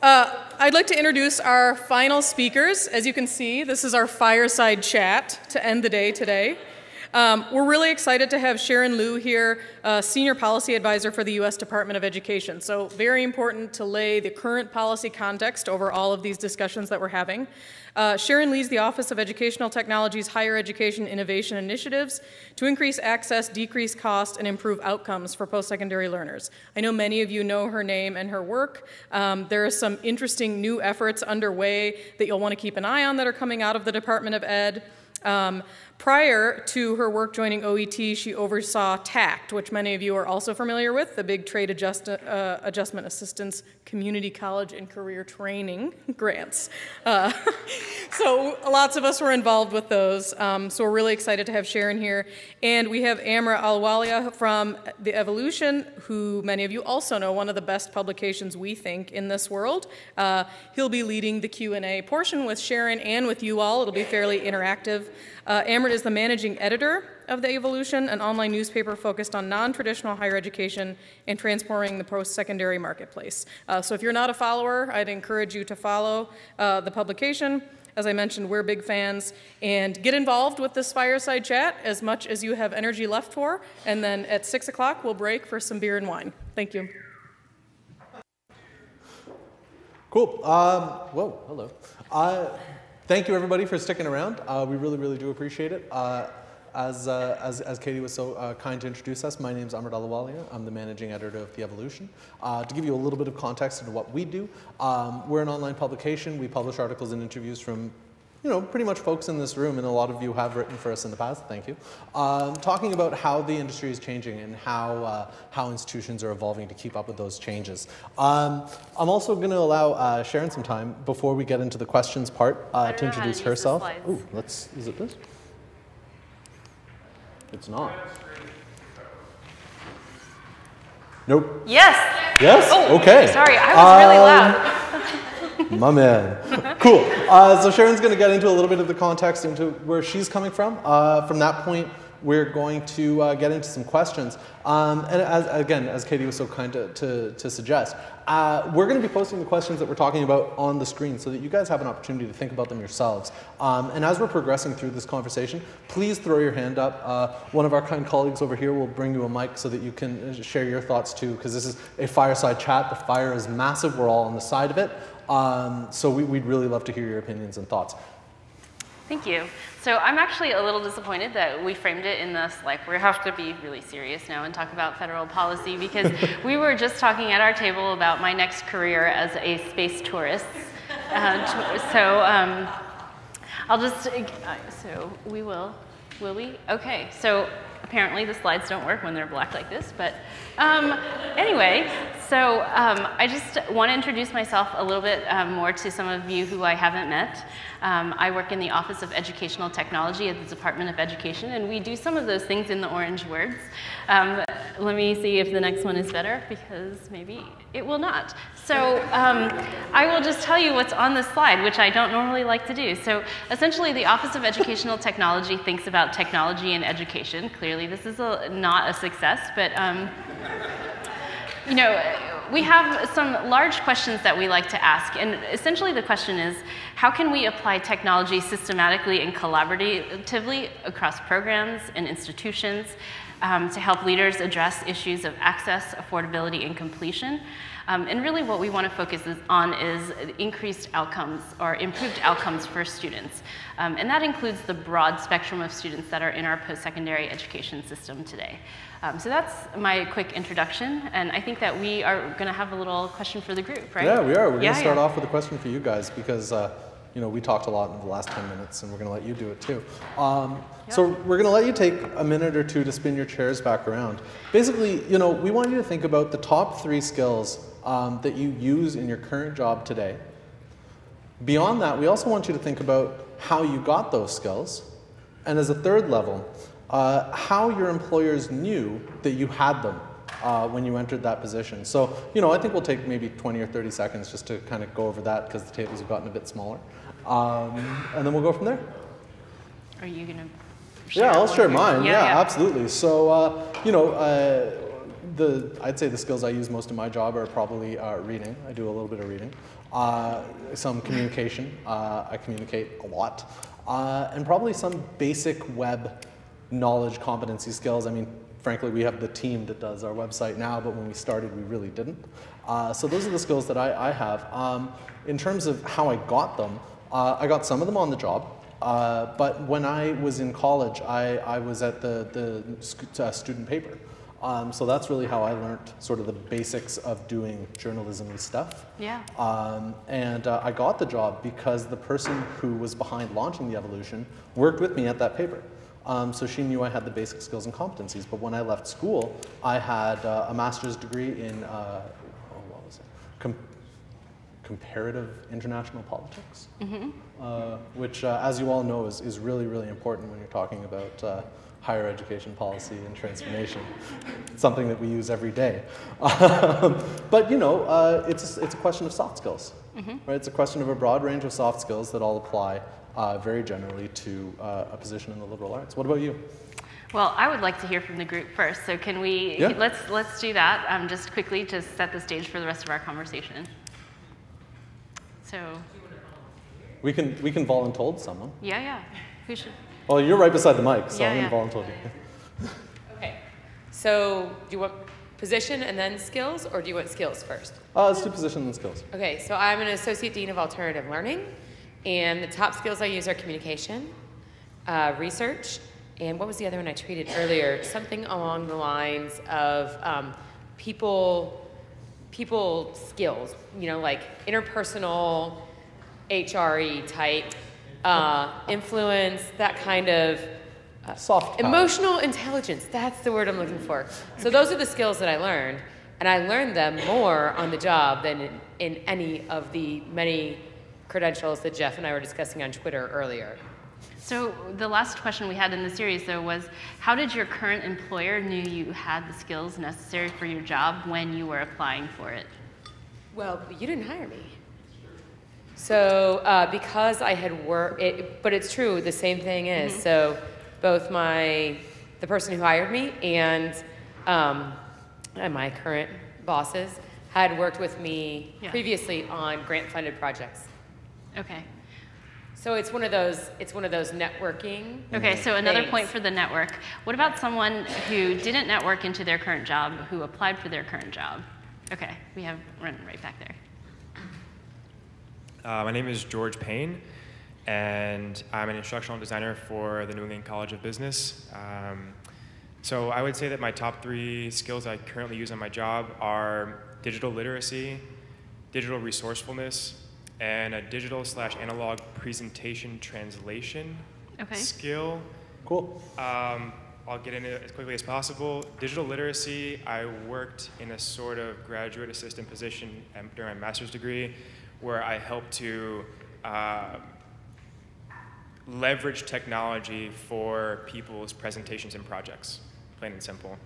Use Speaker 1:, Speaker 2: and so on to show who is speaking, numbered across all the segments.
Speaker 1: Uh, I'd like to introduce our final speakers. As you can see, this is our fireside chat to end the day today. Um, we're really excited to have Sharon Leu here, uh, Senior Policy Advisor for the U.S. Department of Education. So, very important to lay the current policy context over all of these discussions that we're having. Uh, Sharon leads the Office of Educational Technologies Higher Education Innovation Initiatives to increase access, decrease cost, and improve outcomes for post secondary learners. I know many of you know her name and her work. Um, there are some interesting new efforts underway that you'll want to keep an eye on that are coming out of the Department of Ed. Um, Prior to her work joining OET, she oversaw TACT, which many of you are also familiar with, the big Trade Adjust, uh, Adjustment Assistance Community College and Career Training grants. Uh, so lots of us were involved with those. Um, so we're really excited to have Sharon here. And we have Amrit Ahluwalia from The EvoLLLution, who many of you also know, one of the best publications we think in this world. Uh, he'll be leading the Q&A portion with Sharon and with you all. It'll be fairly interactive. Uh, Amrit is the managing editor of The EvoLLLution, an online newspaper focused on non traditional higher education and transforming the post secondary marketplace. Uh, so if you're not a follower, I'd encourage you to follow uh, the publication. As I mentioned, we're big fans. And get involved with this fireside chat as much as you have energy left for. And then at 6 o'clock, we'll break for some beer and wine. Thank you.
Speaker 2: Cool. Um, whoa, hello. Uh, thank you everybody for sticking around. Uh, we really, really do appreciate it. Uh, as, uh, as, as, Katie was so uh, kind to introduce us, my name is Amrit Ahluwalia. I'm the managing editor of The EvoLLLution. Uh, to give you a little bit of context into what we do, um, we're an online publication. We publish articles and interviews from you know, pretty much folks in this room, and a lot of you have written for us in the past, thank you, um, talking about how the industry is changing and how, uh, how institutions are evolving to keep up with those changes. Um, I'm also going to allow uh, Sharon some time before we get into the questions part uh, to introduce
Speaker 3: to
Speaker 2: herself. Ooh, let's, is it this? It's not. Nope.
Speaker 3: Yes.
Speaker 2: Yes?
Speaker 3: Oh,
Speaker 2: okay.
Speaker 3: Sorry, I was really loud.
Speaker 2: My man. cool. Uh, so Sharon's going to get into a little bit of the context into where she's coming from. Uh, from that point, we're going to uh, get into some questions. Um, and as, again, as Katie was so kind to, to, to suggest, uh, we're going to be posting the questions that we're talking about on the screen so that you guys have an opportunity to think about them yourselves. Um, and as we're progressing through this conversation, please throw your hand up. Uh, one of our kind colleagues over here will bring you a mic so that you can share your thoughts too, because this is a fireside chat. The fire is massive. We're all on the side of it. Um, so we, would really love to hear your opinions and thoughts.
Speaker 3: Thank you. So I'm actually a little disappointed that we framed it in this, like, we have to be really serious now and talk about federal policy because we were just talking at our table about my next career as a space tourist. Uh, so um, I'll just, uh, so we will, will we? Okay, so apparently the slides don't work when they're black like this, but um, anyway, so um, I just want to introduce myself a little bit um, more to some of you who I haven't met. Um, I work in the Office of Educational Technology at the Department of Education, and we do some of those things in the orange words. Um, let me see if the next one is better, because maybe it will not. So um, I will just tell you what's on this slide, which I don't normally like to do. So essentially, the Office of Educational Technology thinks about technology and education. Clearly, this is a, not a success, but um, you know, we have some large questions that we like to ask, and essentially the question is, how can we apply technology systematically and collaboratively across programs and institutions um, to help leaders address issues of access, affordability, and completion? Um, and really what we want to focus on is increased outcomes or improved outcomes for students. Um, and that includes the broad spectrum of students that are in our post-secondary education system today. Um, so that's my quick introduction, and I think that we are going to have a little question for the group, right?
Speaker 2: Yeah, we are. We're
Speaker 3: yeah,
Speaker 2: going to start
Speaker 3: yeah.
Speaker 2: off with a question for you guys because uh, you know we talked a lot in the last 10 minutes, and we're going to let you do it too. Um, yep. So we're going to let you take a minute or two to spin your chairs back around. Basically, you know, we want you to think about the top three skills um, that you use in your current job today. Beyond that, we also want you to think about how you got those skills, and as a third level, uh, how your employers knew that you had them uh, when you entered that position. So, you know, I think we'll take maybe 20 or 30 seconds just to kind of go over that because the tables have gotten a bit smaller. Um, and then we'll go from there.
Speaker 3: Are you going to
Speaker 2: Yeah, I'll share mine. Yeah, yeah, yeah, absolutely. So, uh, you know, uh, the I'd say the skills I use most in my job are probably uh, reading. I do a little bit of reading. Uh, some communication. Uh, I communicate a lot, uh, and probably some basic web knowledge, competency skills. I mean, frankly, we have the team that does our website now, but when we started, we really didn't. Uh, so those are the skills that I, I have. Um, in terms of how I got them, uh, I got some of them on the job. But when I was in college, I, I was at the, the student paper. Um, so that's really how I learned sort of the basics of doing journalism and stuff.
Speaker 3: Yeah.
Speaker 2: Um, and uh, I got the job because the person who was behind launching the EvoLLLution worked with me at that paper. Um, so she knew I had the basic skills and competencies. But when I left school, I had uh, a master's degree in, uh, oh, what was it? Com comparative international politics, mm -hmm. which, uh, as you all know, is, is really, really important when you're talking about uh, higher education policy and transformation. it's something that we use every day. But you know, uh, it's, it's a question of soft skills. Mm -hmm. right? It's a question of a broad range of soft skills that all apply uh, very generally to uh, a position in the liberal arts. What about you?
Speaker 3: Well, I would like to hear from the group first. So can we, yeah. let's, let's do that um, just quickly to set the stage for the rest of our conversation. So.
Speaker 2: We can, we can volunteer someone.
Speaker 3: Yeah, yeah. Who should?
Speaker 2: Well, you're right beside the mic, so
Speaker 3: yeah,
Speaker 2: I'm
Speaker 3: yeah.
Speaker 2: going to volunteer you.
Speaker 4: okay. So do you want position and then skills, or do you want skills first?
Speaker 2: Uh, let's do position and skills.
Speaker 4: Okay, so I'm an associate dean of alternative learning, and the top skills I use are communication, uh, research, and what was the other one I treated earlier? Something along the lines of um, people, people skills, you know, like interpersonal, HRE type uh, influence, that kind of
Speaker 2: uh, soft
Speaker 4: power. emotional intelligence. That's the word I'm looking for. So those are the skills that I learned, and I learned them more on the job than in, in any of the many credentials that Jeff and I were discussing on Twitter earlier.
Speaker 3: So the last question we had in the series though was, how did your current employer knew you had the skills necessary for your job when you were applying for it?
Speaker 4: Well, you didn't hire me. So uh, because I had worked, it, but it's true, the same thing is. Mm-hmm. So both my, the person who hired me and, um, and my current bosses had worked with me yeah. previously on grant funded projects.
Speaker 3: Okay.
Speaker 4: So it's one of those, it's one of those networking.
Speaker 3: Okay, so another things. point for the network. What about someone who didn't network into their current job, who applied for their current job? Okay, we have run right back there.
Speaker 5: Uh, my name is George Payne, and I'm an instructional designer for the New England College of Business. Um, so I would say that my top three skills I currently use on my job are digital literacy, digital resourcefulness, and a digital slash analog presentation translation
Speaker 3: okay.
Speaker 5: skill.
Speaker 2: Cool.
Speaker 5: Um, I'll get into it as quickly as possible. Digital literacy, I worked in a sort of graduate assistant position during my master's degree where I help to uh, leverage technology for people's presentations and projects, plain and simple.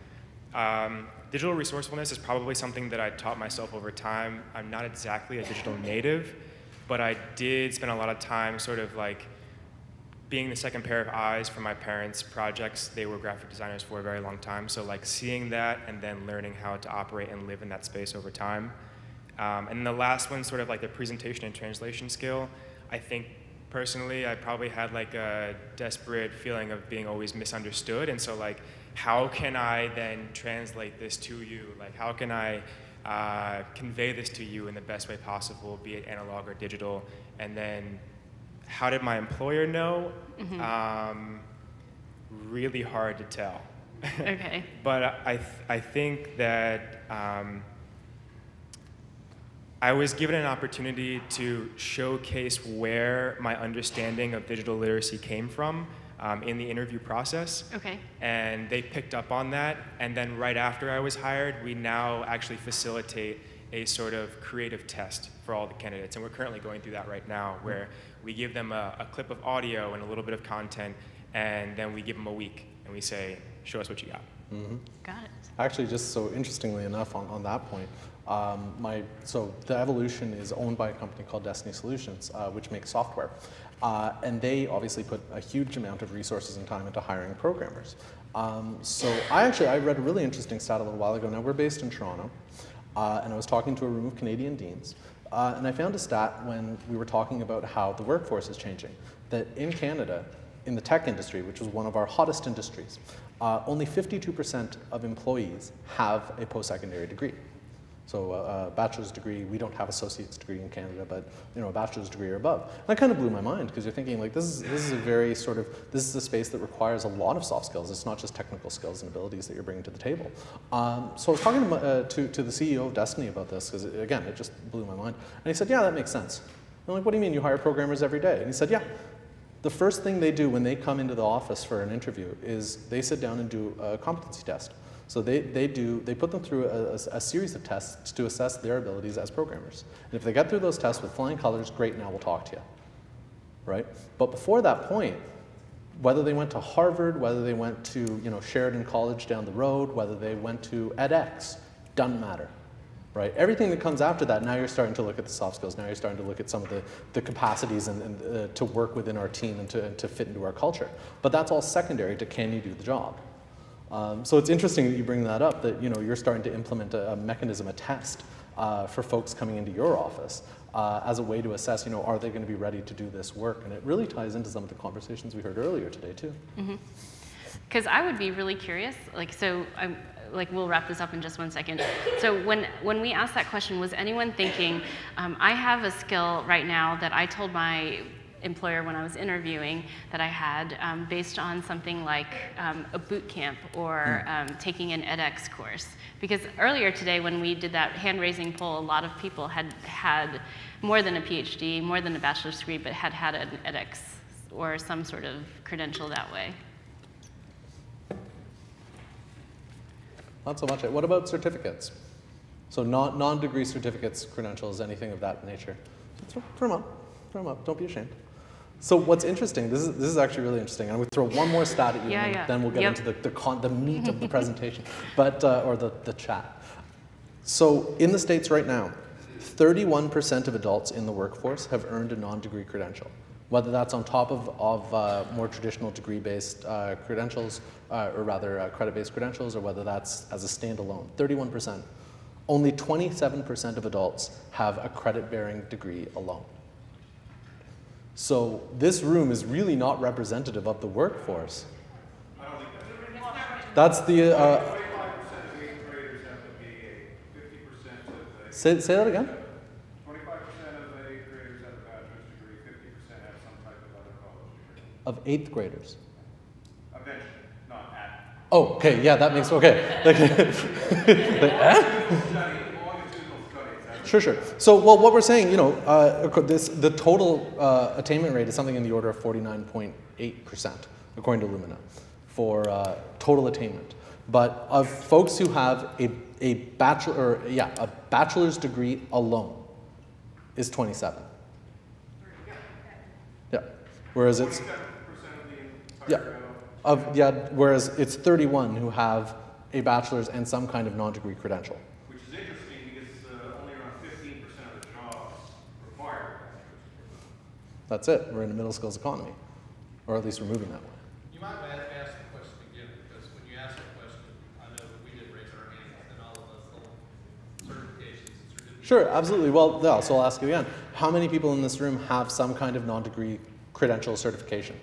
Speaker 5: Um, digital resourcefulness is probably something that I taught myself over time. I'm not exactly a digital native, but I did spend a lot of time sort of like being the second pair of eyes for my parents' projects. They were graphic designers for a very long time, so like seeing that and then learning how to operate and live in that space over time um, and the last one, sort of like the presentation and translation skill, I think personally I probably had like a desperate feeling of being always misunderstood. And so like, how can I then translate this to you? Like, how can I uh, convey this to you in the best way possible, be it analog or digital? And then how did my employer know? Mm-hmm. Um, really hard to tell.
Speaker 3: Okay.
Speaker 5: but I, th- I think that um, I was given an opportunity to showcase where my understanding of digital literacy came from um, in the interview process.
Speaker 3: Okay.
Speaker 5: And they picked up on that. And then right after I was hired, we now actually facilitate a sort of creative test for all the candidates. And we're currently going through that right now, where we give them a, a clip of audio and a little bit of content, and then we give them a week and we say, show us what you got.
Speaker 3: Mm-hmm. Got it.
Speaker 2: Actually, just so interestingly enough, on, on that point, Um, my, so the EvoLLLution is owned by a company called Destiny Solutions, uh, which makes software. Uh, and they obviously put a huge amount of resources and time into hiring programmers. Um, so I actually, I read a really interesting stat a little while ago. Now we're based in Toronto, uh, and I was talking to a room of Canadian deans, uh, and I found a stat when we were talking about how the workforce is changing, that in Canada, in the tech industry, which was one of our hottest industries, uh, only 52% of employees have a post-secondary degree. So uh, a bachelor's degree, we don't have associate's degree in Canada, but you know, a bachelor's degree or above. And that kind of blew my mind because you're thinking like this is, this is a very sort of, this is a space that requires a lot of soft skills. It's not just technical skills and abilities that you're bringing to the table. Um, so I was talking to, uh, to, to, the CEO of Destiny about this because again, it just blew my mind. And he said, yeah, that makes sense. I'm like, what do you mean you hire programmers every day? And he said, yeah, the first thing they do when they come into the office for an interview is they sit down and do a competency test. So they, they, do, they put them through a, a, series of tests to assess their abilities as programmers. And if they get through those tests with flying colors, great, now we'll talk to you. Right? But before that point, whether they went to Harvard, whether they went to you know, Sheridan College down the road, whether they went to edX, doesn't matter. Right? Everything that comes after that, now you're starting to look at the soft skills. Now you're starting to look at some of the, the capacities and, and uh, to work within our team and to, and to fit into our culture. But that's all secondary to can you do the job. Um, so it's interesting that you bring that up, that you know, you're starting to implement a, a mechanism, a test uh, for folks coming into your office uh, as a way to assess, you know, are they going to be ready to do this work? And it really ties into some of the conversations we heard earlier today too.
Speaker 3: Because mm-hmm. I would be really curious, like, so I'm, like we'll wrap this up in just one second. So when when we asked that question, was anyone thinking, um, I have a skill right now that I told my employer when I was interviewing that I had um, based on something like um, a boot camp or hmm. um, taking an edX course. Because earlier today when we did that hand raising poll, a lot of people had had more than a PhD, more than a bachelor's degree, but had had an edX or some sort of credential that way.
Speaker 2: Not so much. What about certificates? So non-degree certificates, credentials, anything of that nature. Throw, throw them up. Throw them up. Don't be ashamed. So what's interesting, this is, this is actually really interesting. I'm going to throw one more stat at you,
Speaker 3: yeah,
Speaker 2: and
Speaker 3: yeah.
Speaker 2: then we'll get
Speaker 3: yep.
Speaker 2: into the, the, con, the meat of the presentation, but, uh, or the, the chat. So in the States right now, 31% of adults in the workforce have earned a non-degree credential, whether that's on top of, of uh, more traditional degree-based uh, credentials, uh, or rather uh, credit-based credentials, or whether that's as a standalone, 31%. Only 27% of adults have a credit-bearing degree alone. So this room is really not representative of the workforce. That's the. Uh, say, say that again. 25%
Speaker 6: of the eighth graders have a bachelor's degree, 50% have some type of other college degree.
Speaker 2: Of eighth graders?
Speaker 6: Eventually, not at.
Speaker 2: Oh, okay, yeah, that makes, okay. like, eh? Sure, sure. So, well, what we're saying, you know, uh, this, the total uh, attainment rate is something in the order of 49.8%, according to Lumina, for uh, total attainment. But of folks who have a, a bachelor, or, yeah, a bachelor's degree alone is 27. Yeah. Whereas it's, yeah, of, yeah, whereas it's 31 who have a bachelor's and some kind of non-degree credential. That's it. We're in a middle skills economy, or at least we're moving that way.
Speaker 7: You might ask the question again because when you ask the question, I know we did raise our hands and all of us certifications and certificates.
Speaker 2: Sure, absolutely. Well, yeah, so I'll ask you again. How many people in this room have some kind of non-degree credential certification?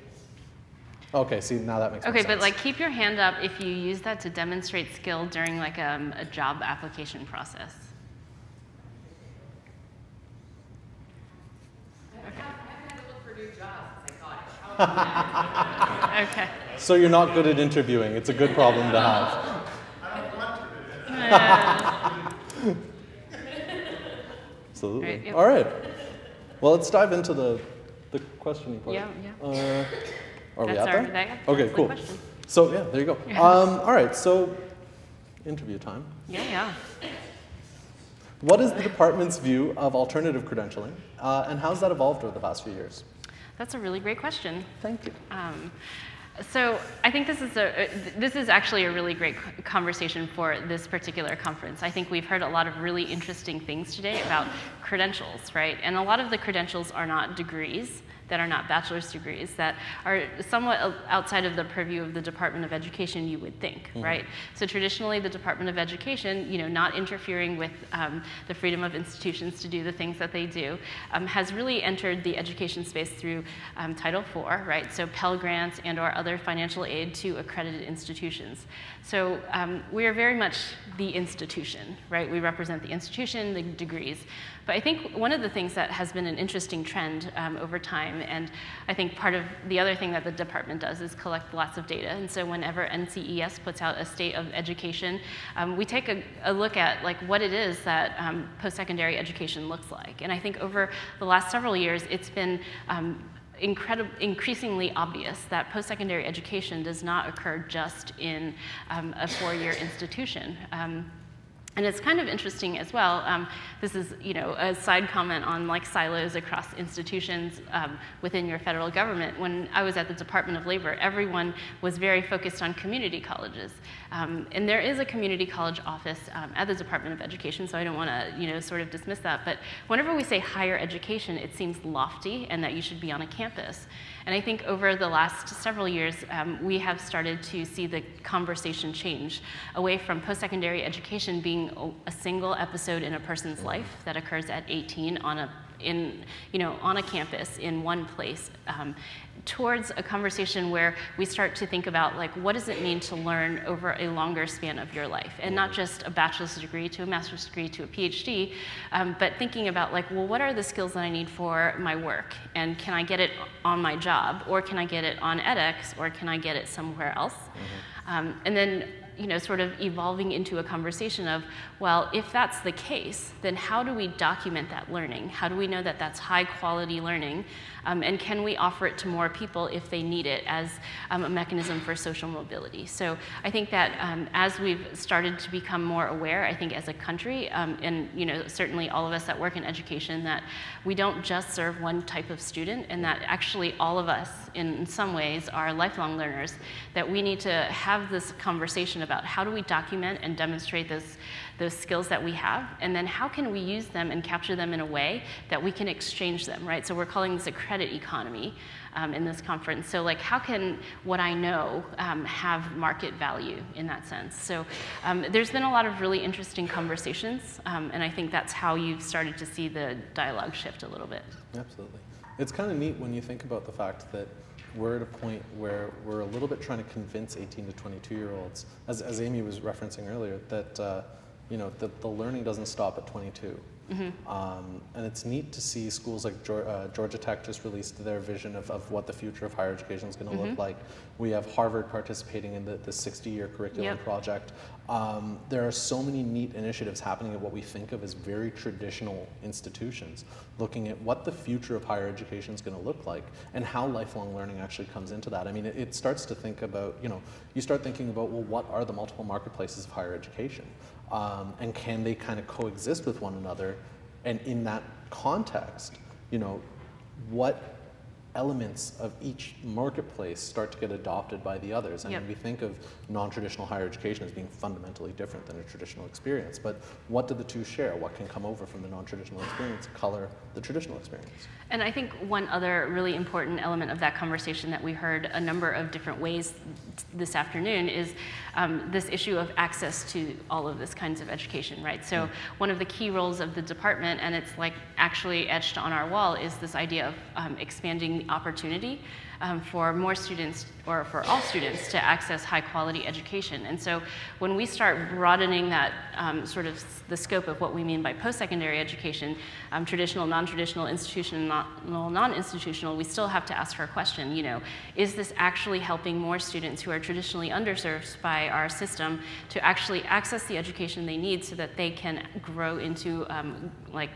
Speaker 2: Okay, see, now that makes sense.
Speaker 3: Okay,
Speaker 2: but
Speaker 3: like keep your hand up if you use that to demonstrate skill during like um, a job application process. Okay.
Speaker 2: So you're not good at interviewing. It's a good problem to have. Absolutely. Right, yep. All right. Well, let's dive into the, the questioning part.
Speaker 3: Yeah, yeah.
Speaker 2: Uh, are
Speaker 3: That's
Speaker 2: we at
Speaker 3: our,
Speaker 2: there?
Speaker 3: that,
Speaker 2: okay, cool. So yeah, there you go. Um, all right, so interview time.
Speaker 3: Yeah, yeah.
Speaker 2: What is the department's view of alternative credentialing, uh, and how's that evolved over the past few years?
Speaker 3: That's a really great question.
Speaker 2: Thank you. Um,
Speaker 3: So I think this is a this is actually a really great conversation for this particular conference. I think we've heard a lot of really interesting things today about credentials, right? And a lot of the credentials are not degrees that are not bachelor's degrees that are somewhat outside of the purview of the Department of Education, you would think, mm-hmm. right? So traditionally, the Department of Education, you know, not interfering with um, the freedom of institutions to do the things that they do, um, has really entered the education space through um, Title IV, right? So Pell Grants and or other financial aid to accredited institutions. So um, we are very much the institution, right? We represent the institution, the degrees. But I think one of the things that has been an interesting trend um, over time, and I think part of the other thing that the department does is collect lots of data. And so whenever NCES puts out a state of education, um, we take a, a, look at like what it is that um, post-secondary education looks like. And I think over the last several years, it's been um, increasingly obvious that post-secondary education does not occur just in um, a four-year institution. Um, and it's kind of interesting as well. Um, this is, you know, a side comment on like silos across institutions um, within your federal government. When I was at the Department of Labor, everyone was very focused on community colleges. Um, and there is a community college office um, at the Department of Education, so I don't want to, you know, sort of dismiss that. But whenever we say higher education, it seems lofty and that you should be on a campus. And I think over the last several years, um, we have started to see the conversation change away from post-secondary education being a single episode in a person's life that occurs at 18 on a in, you know, on a campus in one place um, towards a conversation where we start to think about like what does it mean to learn over a longer span of your life? And not just a bachelor's degree to a master's degree to a phd um, but thinking about like well what are the skills that i need for my work? And can i get it on my job? Or can i get it on edx? Or can i get it somewhere else? Mm-hmm. um, and then you know, sort of evolving into a conversation of, well, if that's the case, then how do we document that learning? How do we know that that's high quality learning? Um, and can we offer it to more people if they need it as um, a mechanism for social mobility? So I think that um, as we've started to become more aware, I think as a country, um, and you know certainly all of us that work in education, that we don't just serve one type of student, and that actually all of us, in some ways, are lifelong learners. That we need to have this conversation about how do we document and demonstrate this those skills that we have, and then how can we use them and capture them in a way that we can exchange them, right? So we're calling this a credit economy um, in this conference. So like how can what I know um, have market value in that sense? So um, there's been a lot of really interesting conversations, um, and I think that's how you've started to see the dialogue shift a little bit.
Speaker 2: Absolutely. It's kind of neat when you think about the fact that we're at a point where we're a little bit trying to convince 18 to 22 year olds, as, as Amy was referencing earlier, that uh, you know, the, the learning doesn't stop at 22. Mm-hmm. Um, and it's neat to see schools like uh, Georgia Tech just released their vision of, of what the future of higher education is going to mm-hmm. look like. We have Harvard participating in the, the 60 year curriculum yep. project. Um, there are so many neat initiatives happening at what we think of as very traditional institutions, looking at what the future of higher education is going to look like and how lifelong learning actually comes into that. I mean, it, it starts to think about, you know, you start thinking about, well, what are the multiple marketplaces of higher education? Um, and can they kind of coexist with one another? And in that context, you know, what elements of each marketplace start to get adopted by the others. I yep. mean, we think of non-traditional higher education as being fundamentally different than a traditional experience, but what do the two share? What can come over from the non-traditional experience color the traditional experience?
Speaker 3: And I think one other really important element of that conversation that we heard a number of different ways this afternoon is um, this issue of access to all of this kinds of education, right? So mm. one of the key roles of the department, and it's like actually etched on our wall, is this idea of um, expanding the opportunity um, for more students or for all students to access high quality education. And so when we start broadening that um, sort of the scope of what we mean by post-secondary education, um, traditional, non-traditional, institutional, non-institutional, we still have to ask our question, you know, is this actually helping more students who are traditionally underserved by our system to actually access the education they need so that they can grow into um, like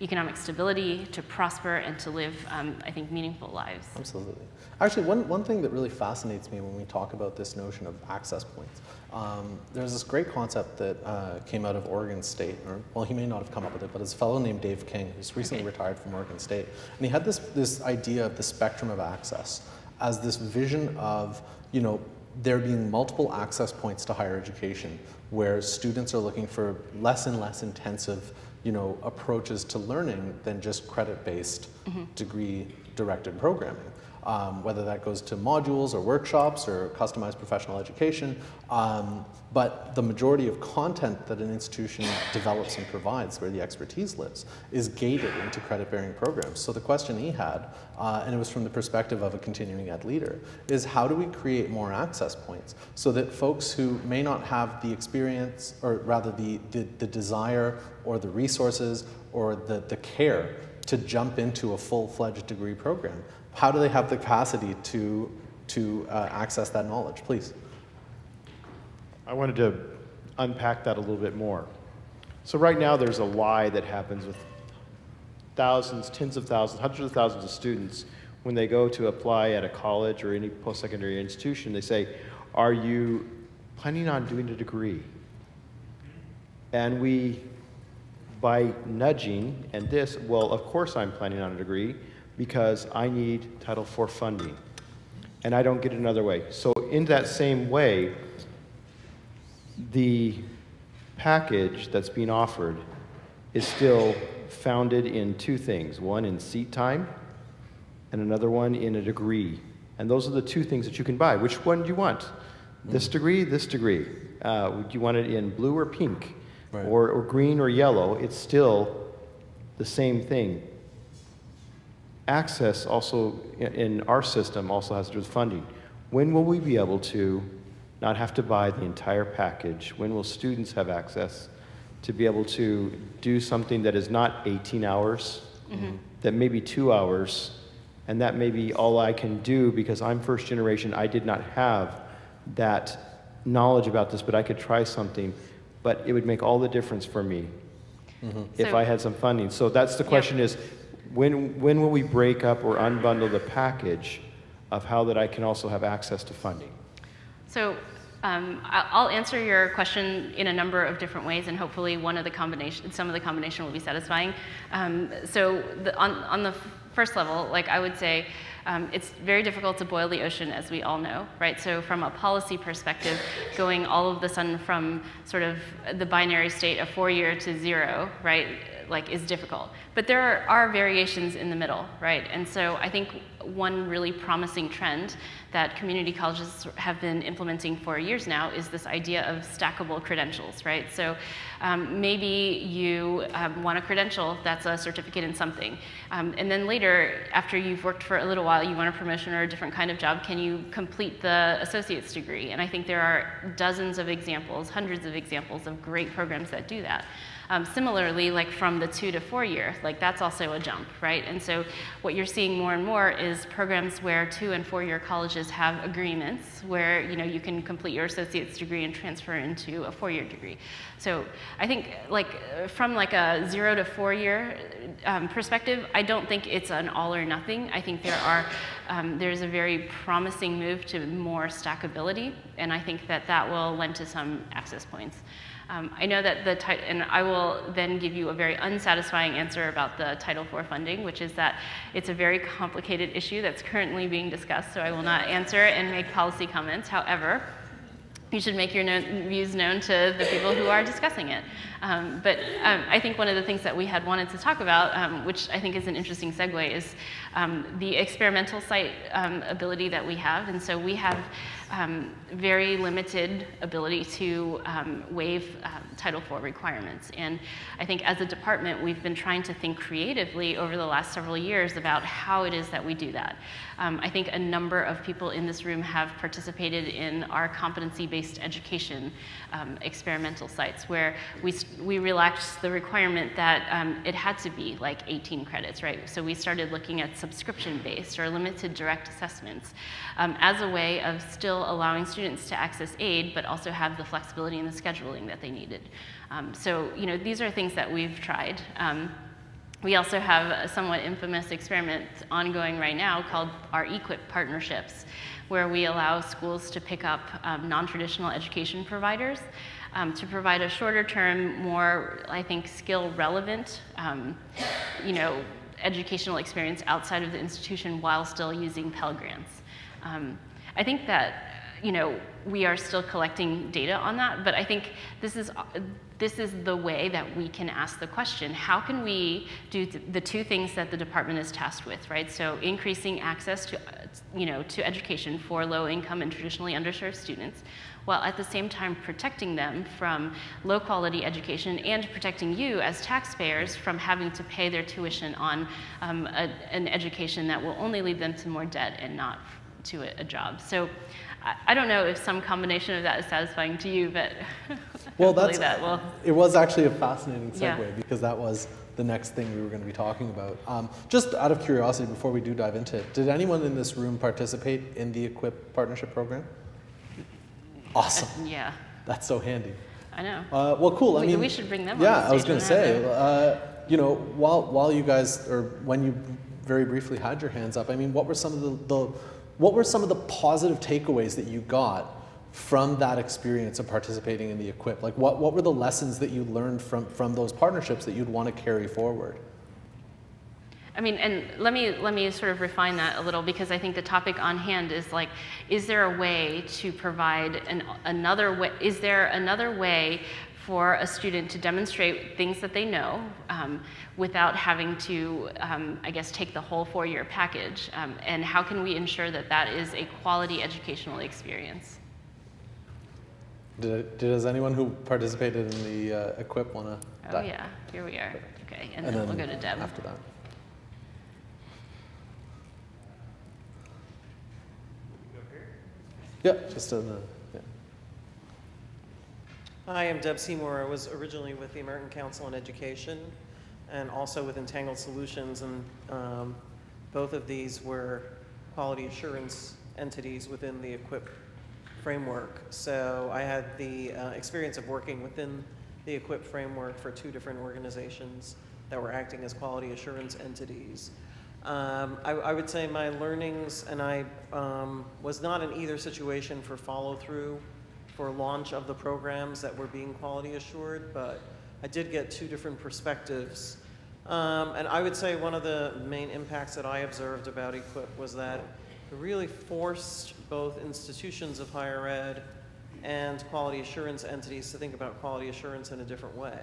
Speaker 3: economic stability, to prosper, and to live, um, I think, meaningful lives.
Speaker 2: Absolutely. Actually, one, one thing that really fascinates me when we talk about this notion of access points, um, there's this great concept that uh, came out of Oregon State, or well, he may not have come up with it, but it's a fellow named Dave King, who's recently okay. retired from Oregon State, and he had this, this idea of the spectrum of access as this vision of you know, there being multiple access points to higher education where students are looking for less and less intensive you know, approaches to learning than just credit-based degree directed programming. Um, whether that goes to modules or workshops or customized professional education. Um, but the majority of content that an institution develops and provides, where the expertise lives, is gated into credit bearing programs. So the question he had, uh, and it was from the perspective of a continuing ed leader, is how do we create more access points so that folks who may not have the experience, or rather the, the, the desire or the resources or the, the care to jump into a full-fledged degree program how do they have the capacity to, to uh, access that knowledge? Please.
Speaker 8: I wanted to unpack that a little bit more. So right now there's a lie that happens with thousands, tens of thousands, hundreds of thousands of students when they go to apply at a college or any post-secondary institution, they say, are you planning on doing a degree? And we, by nudging and this, well, of course I'm planning on a degree, because I need Title IV funding. And I don't get it another way. So, in that same way, the package that's being offered is still founded in two things one in seat time, and another one in a degree. And those are the two things that you can buy. Which one do you want? This degree, this degree. Uh, do you want it in blue or pink? Right. Or, or green or yellow? It's still the same thing access also in our system also has to do with funding. When will we be able to not have to buy the entire package? When will students have access to be able to do something that is not 18 hours, mm-hmm. that may be two hours, and that may be all I can do because I'm first generation. I did not have that knowledge about this, but I could try something. But it would make all the difference for me mm-hmm. if so, I had some funding. So that's the question: is when, when will we break up or unbundle the package of how that I can also have access to funding?
Speaker 3: So um, I'll answer your question in a number of different ways, and hopefully one of the combination, some of the combination will be satisfying. Um, so the, on, on the first level, like I would say, um, it's very difficult to boil the ocean, as we all know, right? So from a policy perspective, going all of the sudden from sort of the binary state of four-year to zero, right? Like is difficult. But there are, are, variations in the middle, right? And so I think one really promising trend that community colleges have been implementing for years now is this idea of stackable credentials, right? So um, maybe you um, want a credential that's a certificate in something. Um, and then later, after you've worked for a little while, you want a promotion or a different kind of job, can you complete the associate's degree? And I think there are dozens of examples, hundreds of examples of great programs that do that. Um, similarly, like from the two to four year, like that's also a jump, right? And so what you're seeing more and more is programs where two and four year colleges have agreements where you know you can complete your associate's degree and transfer into a four year degree. So I think like from like a zero to four year um, perspective, I don't think it's an all or nothing. I think there are um, there's a very promising move to more stackability, and I think that that will lend to some access points. Um, I know that the, title, and I will then give you a very unsatisfying answer about the Title IV funding, which is that it's a very complicated issue that's currently being discussed, so I will not answer and make policy comments. However, you should make your views known to the people who are discussing it. Um, but um, I think one of the things that we had wanted to talk about, um, which I think is an interesting segue, is um, the experimental site um, ability that we have. And so we have um, very limited ability to um, waive uh, Title IV requirements. And I think as a department, we've been trying to think creatively over the last several years about how it is that we do that. Um, I think a number of people in this room have participated in our competency-based education um, experimental sites where we, we relaxed the requirement that um, it had to be like 18 credits, right? So we started looking at subscription-based or limited direct assessments um, as a way of still allowing students to access aid, but also have the flexibility and the scheduling that they needed. Um, so, you know, these are things that we've tried. Um, we also have a somewhat infamous experiment ongoing right now called our EQUIP partnerships, where we allow schools to pick up um, non-traditional education providers um, to provide a shorter term, more, I think, skill relevant, um, you know, educational experience outside of the institution while still using Pell Grants. Um, I think that you know, we are still collecting data on that, but I think this is, this is the way that we can ask the question. How can we do th the two things that the department is tasked with, right? So increasing access to, you know, to education for low income and traditionally underserved students, while at the same time protecting them from low quality education and protecting you as taxpayers from having to pay their tuition on um, a, an education that will only lead them to more debt and not to a, a job. So I, don't know if some combination of that is satisfying to you, but
Speaker 2: well, that's
Speaker 3: that will.
Speaker 2: It was actually a fascinating segue
Speaker 3: yeah.
Speaker 2: because that was the next thing we were going to be talking about. Um, just out of curiosity, before we do dive into it, did anyone in this room participate in the Equip partnership program? Awesome.
Speaker 3: Uh, yeah.
Speaker 2: That's so handy.
Speaker 3: I know.
Speaker 2: Uh, well, cool.
Speaker 3: We,
Speaker 2: I mean,
Speaker 3: we should bring them.
Speaker 2: Yeah, I was going to say, uh, you know, while while you guys, or when you very briefly had your hands up, I mean, what were some of the, the what were some of the positive takeaways that you got from that experience of participating in the Equip? Like, what, what were the lessons that you learned from, from those partnerships that you'd want to carry forward?
Speaker 3: I mean, and let me let me sort of refine that a little because I think the topic on hand is like, is there a way to provide an, another way? Is there another way for a student to demonstrate things that they know um, without having to, um, I guess, take the whole four-year package? Um, and how can we ensure that that is a quality educational experience?
Speaker 2: Did, did, does anyone who participated in the uh, equip want to?
Speaker 3: Oh yeah, here we are. Okay, and,
Speaker 2: and
Speaker 3: then,
Speaker 2: then
Speaker 3: we'll go to Deb.
Speaker 2: After that. Yeah, just in the.
Speaker 9: Hi, I'm Deb Seymour. I was originally with the American Council on Education and also with Entangled Solutions, and um, both of these were quality assurance entities within the EQUIP framework. So I had the uh, experience of working within the EQUIP framework for two different organizations that were acting as quality assurance entities. Um, I, I, would say my learnings, and I um, was not in either situation for follow through for launch of the programs that were being quality assured, but I did get two different perspectives. Um, and I would say one of the main impacts that I observed about EQUIP was that it really forced both institutions of higher ed and quality assurance entities to think about quality assurance in a different way.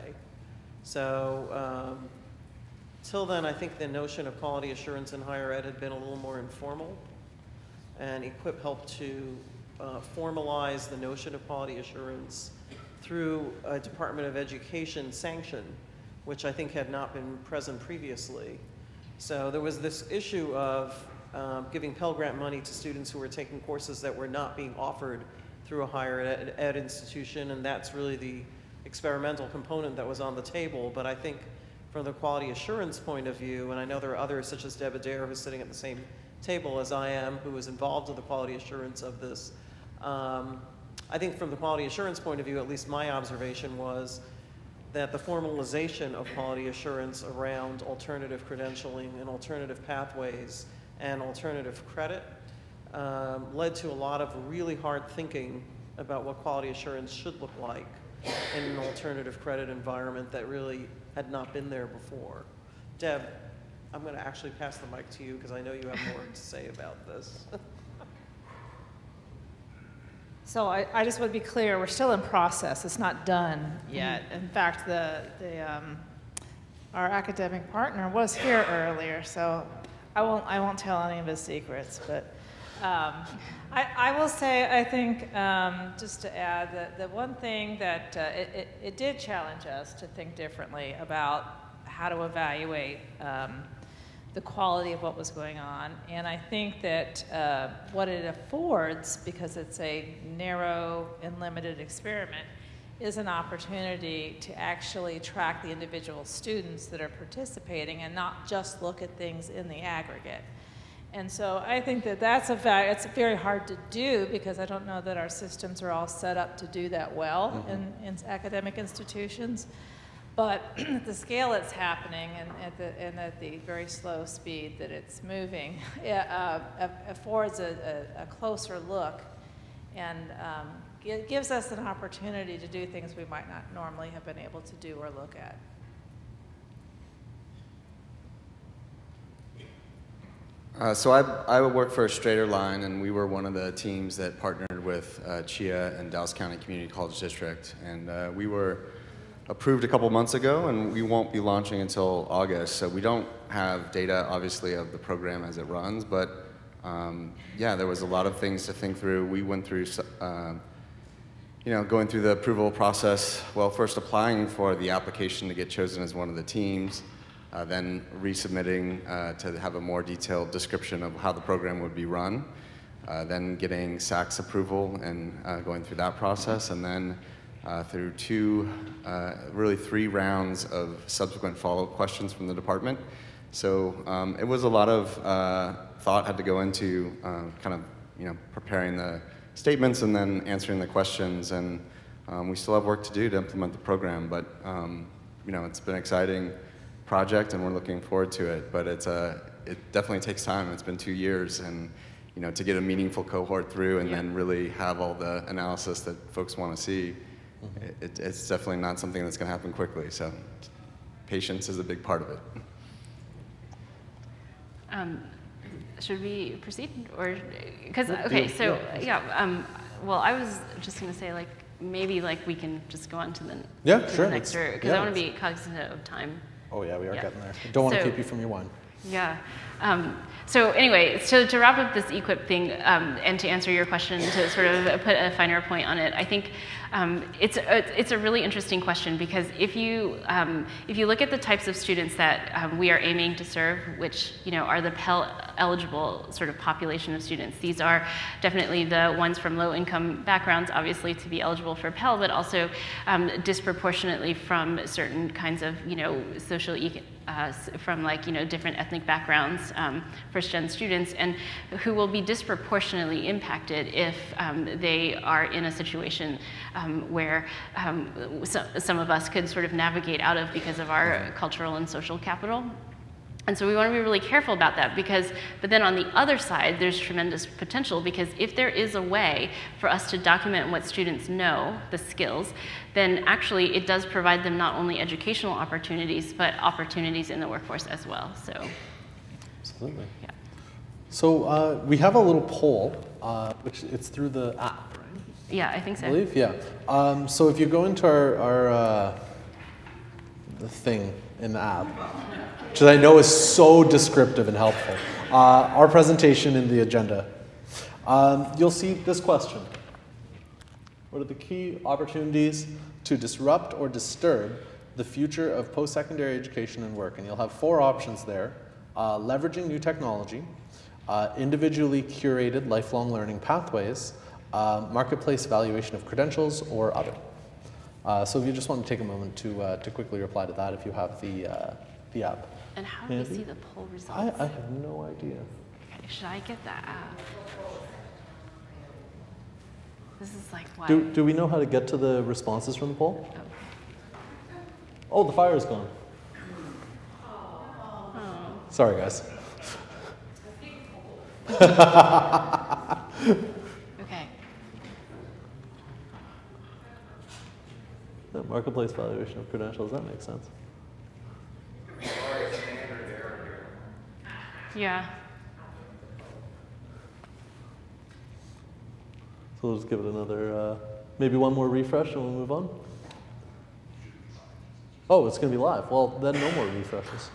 Speaker 9: So um, till then, I think the notion of quality assurance in higher ed had been a little more informal, and EQUIP helped to uh, formalize the notion of quality assurance through a Department of Education sanction, which I think had not been present previously. So there was this issue of um, giving Pell Grant money to students who were taking courses that were not being offered through a higher ed, ed institution, and that's really the experimental component that was on the table. But I think from the quality assurance point of view, and I know there are others such as Deb Adair who's sitting at the same table as I am, who was involved in the quality assurance of this um, I think from the quality assurance point of view, at least my observation was that the formalization of quality assurance around alternative credentialing and alternative pathways and alternative credit um, led to a lot of really hard thinking about what quality assurance should look like in an alternative credit environment that really had not been there before. Deb, I'm going to actually pass the mic to you because I know you have more to say about this.
Speaker 10: So I, I just want to be clear, we're still in process. It's not done yet. In fact, the, the, um, our academic partner was here earlier, so I won't, I won't tell any of his secrets. But um, I, I will say, I think, um, just to add, that the one thing that uh, it, it, it, did challenge us to think differently about how to evaluate um, the quality of what was going on. And I think that uh, what it affords, because it's a narrow and limited experiment, is an opportunity to actually track the individual students that are participating and not just look at things in the aggregate. And so I think that that's a fact. It's very hard to do because I don't know that our systems are all set up to do that well mm -hmm. in, in academic institutions. But at the scale it's happening and at the, and at the very slow speed that it's moving, it uh, affords a, a, a, closer look and um, gives us an opportunity to do things we might not normally have been able to do or look at.
Speaker 11: Uh, so I, I work for a StraighterLine, and we were one of the teams that partnered with uh, CHEA and Dallas County Community College District. And uh, we were approved a couple months ago, and we won't be launching until August. So we don't have data, obviously, of the program as it runs. But um, yeah, there was a lot of things to think through. We went through, uh, you know, going through the approval process. Well, first applying for the application to get chosen as one of the teams uh, then resubmitting uh, to have a more detailed description of how the program would be run, uh, then getting SACS approval and uh, going through that process, and then uh, through two, uh, really three rounds of subsequent follow-up questions from the department. So um, it was a lot of thought had to go into kind of, you know, preparing the statements and then answering the questions, and um, we still have work to do to implement the program, but um, you know, it's been exciting project, and we're looking forward to it. But it's a, it definitely takes time. It's been two years, and you know, to get a meaningful cohort through, and yeah. then really have all the analysis that folks want to see, mm-hmm. it, it's definitely not something that's going to happen quickly. So, patience is a big part of it.
Speaker 3: Um, should we proceed, or because okay, so yeah, um, well, I was just going to say like maybe like we can just go on to the
Speaker 2: yeah,
Speaker 3: to
Speaker 2: sure.
Speaker 3: the next because yeah, I want to be cognizant of time.
Speaker 2: Oh yeah, we are yeah. getting there. Don't want to keep you from your wine.
Speaker 3: Yeah. Um, so anyway, so to wrap up this EQUIP thing um, and to answer your question, to sort of put a finer point on it, I think um, it's, a, it's a really interesting question because if you, um, if you look at the types of students that um, we are aiming to serve, which you know, are the Pell eligible sort of population of students, these are definitely the ones from low income backgrounds, obviously to be eligible for Pell, but also um, disproportionately from certain kinds of you know, social uh, from like you know different ethnic backgrounds, um, first gen students, and who will be disproportionately impacted if um, they are in a situation um, where um, so, some of us could sort of navigate out of because of our cultural and social capital. And so we want to be really careful about that because, but then on the other side, there's tremendous potential because if there is a way for us to document what students know, the skills, then actually it does provide them not only educational opportunities, but opportunities in the workforce as well. So,
Speaker 2: absolutely. Yeah. So uh, we have a little poll, uh, which it's through the app, right?
Speaker 3: Yeah, I think so.
Speaker 2: I believe, yeah. Um, so if you go into our, our uh, the thing in the app, which I know is so descriptive and helpful. Uh, our presentation in the agenda. Um, you'll see this question. What are the key opportunities to disrupt or disturb the future of post-secondary education and work? And you'll have four options there. Uh, leveraging new technology, uh, individually curated lifelong learning pathways, uh, marketplace valuation of credentials, or other. Uh, so if you just want to take a moment to, uh, to quickly reply to that if you have the, uh, the app.
Speaker 3: And how do we see the poll results?
Speaker 2: I, I have no idea.
Speaker 3: Okay, should I get that app? This is like why.
Speaker 2: Do, do we know how to get to the responses from the poll? Oh the fire is gone. Sorry, guys.
Speaker 3: okay.
Speaker 2: The marketplace valuation of credentials, that makes sense.
Speaker 3: Yeah.
Speaker 2: So we'll just give it another, uh, maybe one more refresh and we'll move on. Oh, it's going to be live. Well, then no more refreshes.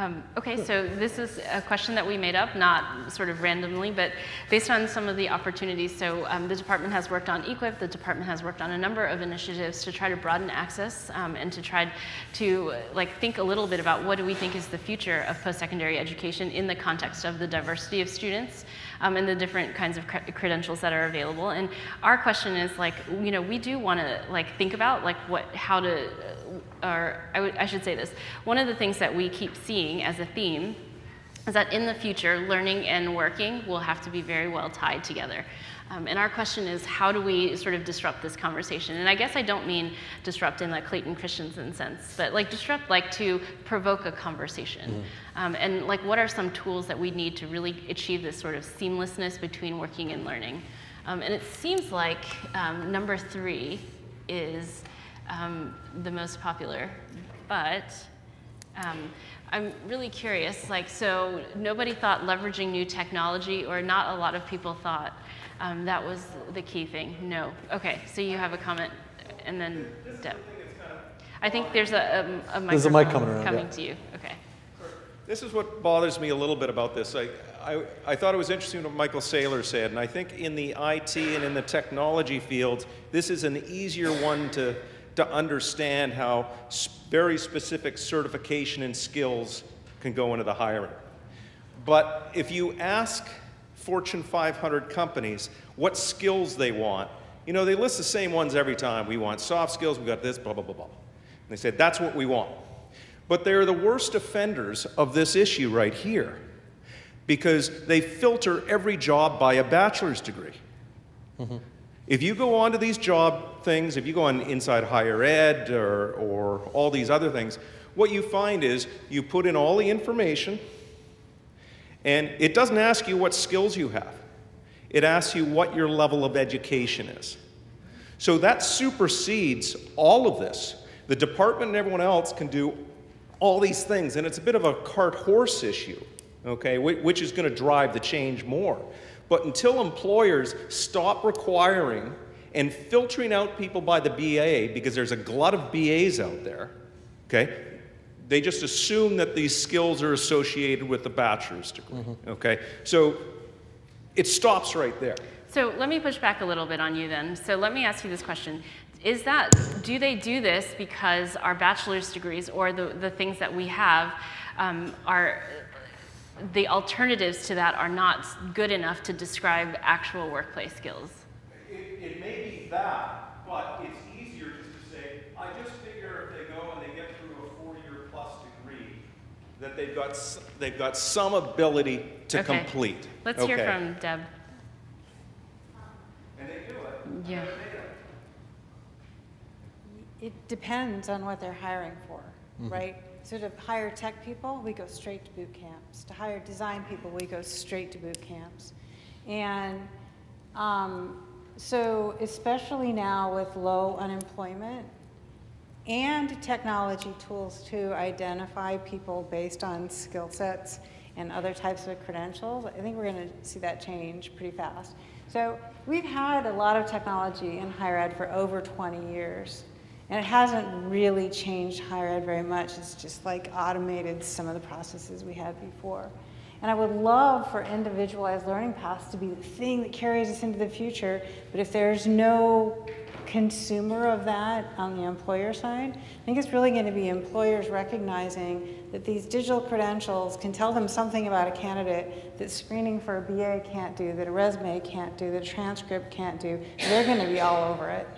Speaker 3: Um, okay, so this is a question that we made up, not sort of randomly, but based on some of the opportunities. So um, the department has worked on EQUIP, the department has worked on a number of initiatives to try to broaden access um, and to try to like think a little bit about what do we think is the future of post-secondary education in the context of the diversity of students um, and the different kinds of cre credentials that are available. And our question is like, you know, we do want to like think about like what, how to, or I, I should say this, one of the things that we keep seeing as a theme is that in the future, learning and working will have to be very well tied together. Um, and our question is, how do we sort of disrupt this conversation? And I guess I don't mean disrupt in the Clayton Christensen sense, but like disrupt like to provoke a conversation. Mm um, and like what are some tools that we need to really achieve this sort of seamlessness between working and learning? Um, and it seems like um, number three is um, the most popular, but Um, I'm really curious, like, so nobody thought leveraging new technology, or not a lot of people thought um, that was the key thing. No. Okay, so you have a comment, and then Deb. I think there's a, um, a, a
Speaker 2: There's a mic coming around,
Speaker 3: coming
Speaker 2: yeah.
Speaker 3: to you. Okay.
Speaker 7: This is what bothers me a little bit about this. I, I, I thought it was interesting what Michael Saylor said, and I think in the IT and in the technology fields, this is an easier one to, to understand how very specific certification and skills can go into the hiring. But if you ask Fortune 500 companies what skills they want, you know, they list the same ones every time. We want soft skills, we got this, blah, blah, blah, blah. And they say, that's what we want. But they're the worst offenders of this issue right here because they filter every job by a bachelor's degree. Mm-hmm. If you go on to these job things, if you go on inside higher ed or, or all these other things, what you find is you put in all the information, and it doesn't ask you what skills you have. It asks you what your level of education is. So that supersedes all of this. The department and everyone else can do all these things, and it's a bit of a cart horse issue, okay, which is going to drive the change more. But until employers stop requiring and filtering out people by the BA, because there's a glut of BAs out there, okay, they just assume that these skills are associated with the bachelor's degree, okay? So it stops right there.
Speaker 3: So let me push back a little bit on you then. So let me ask you this question. Is that, do they do this because our bachelor's degrees or the, the things that we have um, are, the alternatives to that are not good enough to describe actual workplace skills?
Speaker 7: It, it may be that, but it's easier just to say, I just figure if they go and they get through a four-year plus degree, that they've got, they've got some ability to
Speaker 3: Okay.
Speaker 7: complete.
Speaker 3: Let's hear from Deb.
Speaker 7: And they do it.
Speaker 3: Yeah.
Speaker 12: It depends on what they're hiring for, mm-hmm. right? So to hire tech people, we go straight to boot camps. To hire design people, we go straight to boot camps. And um, so especially now with low unemployment and technology tools to identify people based on skill sets and other types of credentials, I think we're going to see that change pretty fast. So we've had a lot of technology in higher ed for over 20 years. And it hasn't really changed higher ed very much. It's just like automated some of the processes we had before. And I would love for individualized learning paths to be the thing that carries us into the future. But if there's no consumer of that on the employer side, I think it's really going to be employers recognizing that these digital credentials can tell them something about a candidate that screening for a BA can't do, that a resume can't do, that a transcript can't do. They're going to be all over it.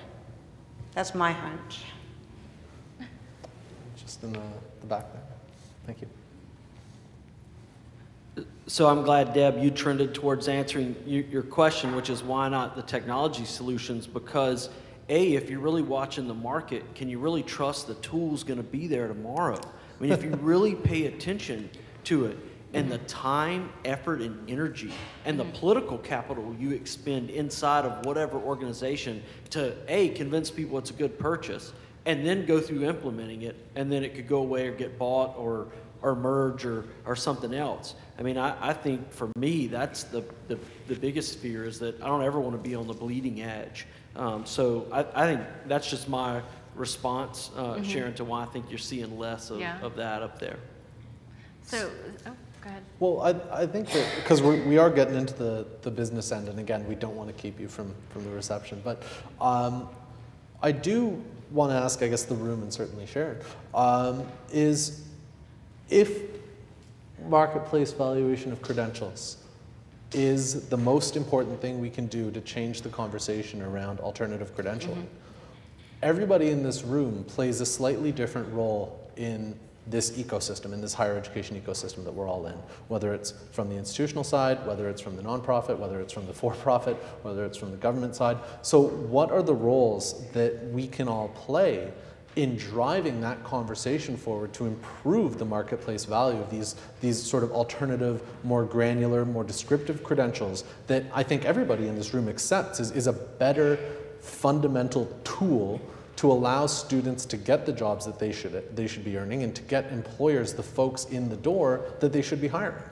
Speaker 12: That's my hunch.
Speaker 2: Just in the, the back there. Thank you.
Speaker 13: So I'm glad, Deb, you trended towards answering y- your question, which is why not the technology solutions? Because A, if you're really watching the market, can you really trust the tool's going to be there tomorrow? I mean, if you really pay attention to it and the time, effort, and energy and the political capital you expend inside of whatever organization to A, convince people it's a good purchase, and then go through implementing it, and then it could go away or get bought or or merge or, or something else. I mean, I, I think for me, that's the, the, the biggest fear is that I don't ever want to be on the bleeding edge. Um, so I, I think that's just my response, uh,
Speaker 3: Mhm.
Speaker 13: Sharon, to why I think you're seeing less of,
Speaker 3: Yeah.
Speaker 13: of that up there.
Speaker 3: So, oh, go ahead.
Speaker 2: Well, I, I think that because we, we are getting into the, the business end, and again, we don't want to keep you from, from the reception, but um, I do want to ask, I guess, the room and certainly Sharon, um, is if marketplace valuation of credentials is the most important thing we can do to change the conversation around alternative credentialing, everybody in this room plays a slightly different role in this ecosystem, in this higher education ecosystem that we're all in, whether it's from the institutional side, whether it's from the nonprofit, whether it's from the for-profit, whether it's from the government side. So what are the roles that we can all play in driving that conversation forward to improve the marketplace value of these, these sort of alternative, more granular, more descriptive credentials that I think everybody in this room accepts is, is a better fundamental tool to allow students to get the jobs that they should, they should be earning and to get employers the folks in the door that they should be hiring.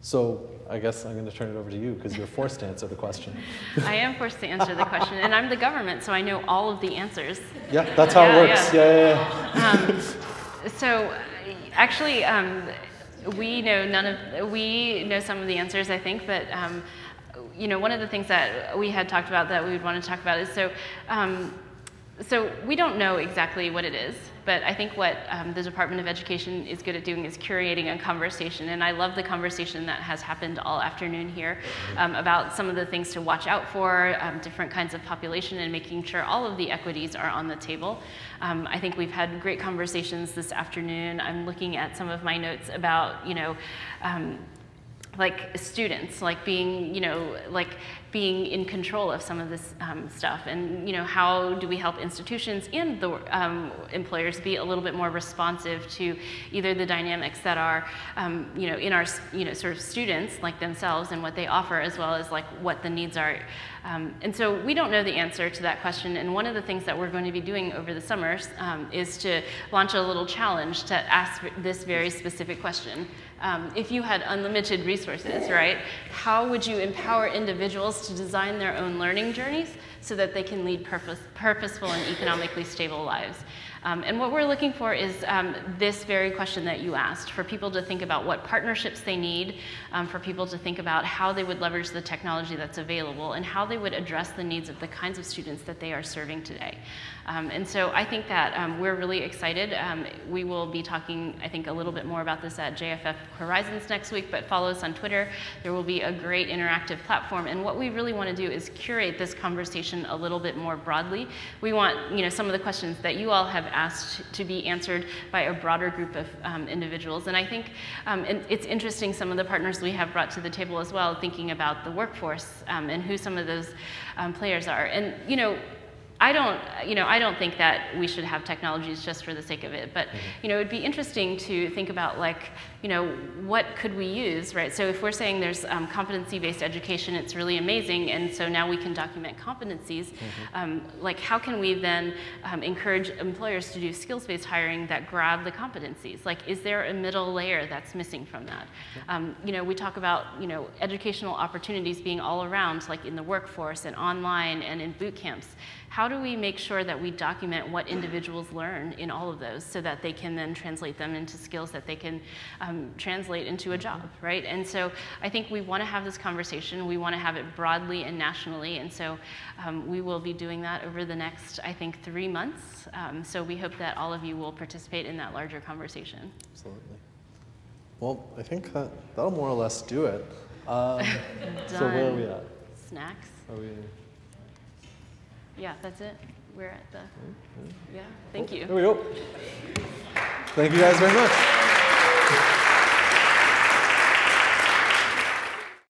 Speaker 2: So I guess I'm going to turn it over to you because you're forced to answer the question.
Speaker 3: I am forced to answer the question, and I'm the government, so I know all of the answers.
Speaker 2: Yeah, that's how
Speaker 3: Yeah,
Speaker 2: it works.
Speaker 3: yeah.
Speaker 2: Yeah, yeah, yeah.
Speaker 3: Um, so, actually, um, we know none of we know some of the answers. I think, but um, you know, one of the things that we had talked about that we would want to talk about is so. Um, so we don't know exactly what it is, but I think what um, the Department of Education is good at doing is curating a conversation, and I love the conversation that has happened all afternoon here um, about some of the things to watch out for, um, different kinds of population, and making sure all of the equities are on the table. Um, I think we've had great conversations this afternoon. I'm looking at some of my notes about, you know, um, like students, like being, you know, like being in control of some of this um, stuff, and you know, how do we help institutions and the um, employers be a little bit more responsive to either the dynamics that are, um, you know, in our, you know, sort of students like themselves and what they offer, as well as like what the needs are. Um, and so we don't know the answer to that question. And one of the things that we're going to be doing over the summers um, is to launch a little challenge to ask this very specific question um, if you had unlimited resources, right, how would you empower individuals to design their own learning journeys so that they can lead purpose, purposeful and economically stable lives? Um, and what we're looking for is um, this very question that you asked for people to think about what partnerships they need, um, for people to think about how they would leverage the technology that's available, and how they would address the needs of the kinds of students that they are serving today. Um, and so I think that um, we're really excited. Um, we will be talking, I think, a little bit more about this at JFF Horizons next week, but follow us on Twitter. There will be a great interactive platform. And what we really want to do is curate this conversation a little bit more broadly. We want, you know, some of the questions that you all have asked to be answered by a broader group of um, individuals. And I think um, it's interesting some of the partners we have brought to the table as well, thinking about the workforce um, and who some of those players are. And, you know, I don't, you know, I don't think that we should have technologies just for the sake of it. But, you know, it'd be interesting to think about like, you know, what could we use, right? So if we're saying there's um, competency-based education, it's really amazing, and so now we can document competencies. Um, like, how can we then um, encourage employers to do skills-based hiring that grab the competencies? Like, is there a middle layer that's missing from that? Um, you know, we talk about, you know, educational opportunities being all around, like in the workforce and online and in boot camps how do we make sure that we document what individuals learn in all of those so that they can then translate them into skills that they can um, translate into a job, right? And so I think we want to have this conversation. We want to have it broadly and nationally. And so um, we will be doing that over the next, I think, three months. Um, so we hope that all of you will participate in that larger conversation.
Speaker 2: Absolutely. Well, I think that, that'll more or less do it. Um, so where are we at?
Speaker 3: Snacks.
Speaker 2: Are we?
Speaker 3: Yeah, that's it. We're at the, yeah, thank oh, you.
Speaker 2: There we go. Thank you guys very much.